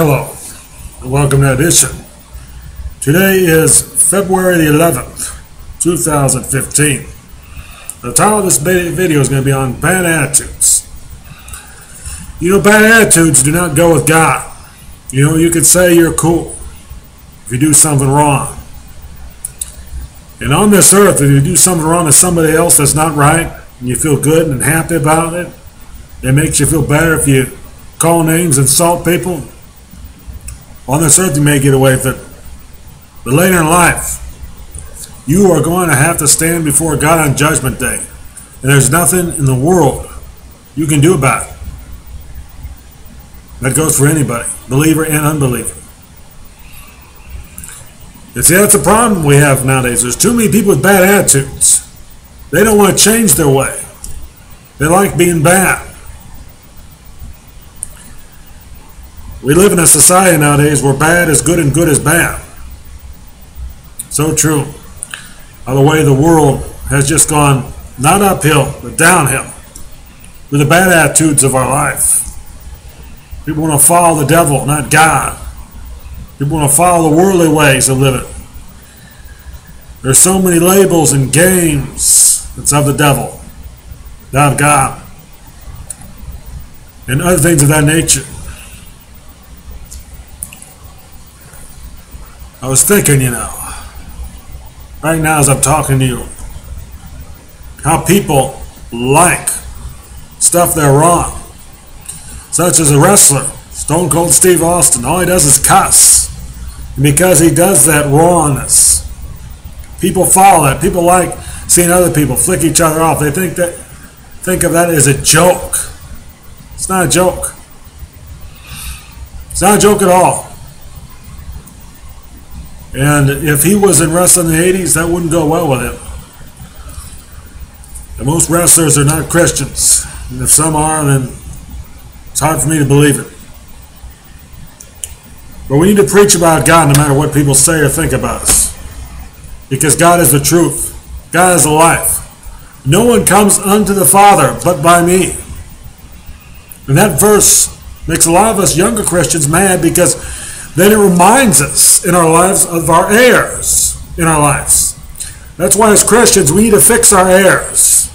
Hello, and welcome to Edition. Today is February the 11th, 2015. The title of this video is going to be on bad attitudes. You know, bad attitudes do not go with God. You know, you could say you're cool if you do something wrong. And on this earth, if you do something wrong to somebody else that's not right, and you feel good and happy about it, it makes you feel better if you call names, and insult people, on this earth you may get away with it, but later in life, you are going to have to stand before God on Judgment Day, and there's nothing in the world you can do about it. That goes for anybody, believer and unbeliever. You see, that's the problem we have nowadays. There's too many people with bad attitudes. They don't want to change their way. They like being bad. We live in a society nowadays where bad is good and good is bad. So true. By the way, the world has just gone not uphill, but downhill with the bad attitudes of our life. People want to follow the devil, not God. People want to follow the worldly ways of living. There's so many labels and games that's of the devil, not God, and other things of that nature. I was thinking, you know, right now as I'm talking to you, how people like stuff they're wrong. Such as a wrestler, Stone Cold Steve Austin, all he does is cuss. And because he does that rawness, people follow that. People like seeing other people flick each other off. They think that think of that as a joke. It's not a joke. It's not a joke at all. And if he was in wrestling in the 80s, that wouldn't go well with him. And most wrestlers are not Christians. And if some are, then it's hard for me to believe it. But we need to preach about God no matter what people say or think about us. Because God is the truth, God is the life. No one comes unto the Father but by me. And that verse makes a lot of us younger Christians mad because then it reminds us in our lives of our errors in our lives. That's why, as Christians, we need to fix our errors.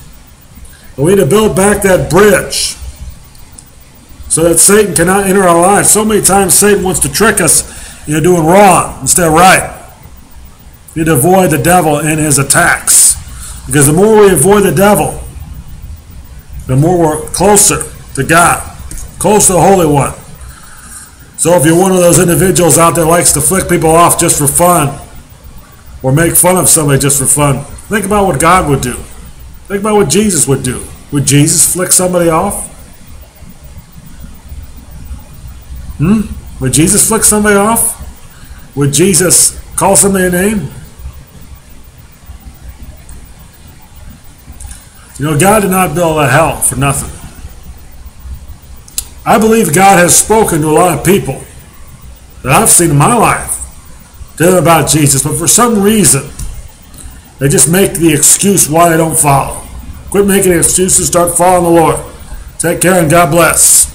We need to build back that bridge so that Satan cannot enter our lives. So many times, Satan wants to trick us into doing wrong instead of right. We need to avoid the devil and his attacks. Because the more we avoid the devil, the more we're closer to God, close to the Holy One. So if you're one of those individuals out there likes to flick people off just for fun, or make fun of somebody just for fun, think about what God would do. Think about what Jesus would do. Would Jesus flick somebody off? Hmm? Would Jesus flick somebody off? Would Jesus call somebody a name? You know, God did not build a hell for nothing. I believe God has spoken to a lot of people that I've seen in my life about Jesus, but for some reason, they just make the excuse why they don't follow. Quit making excuses, start following the Lord. Take care and God bless.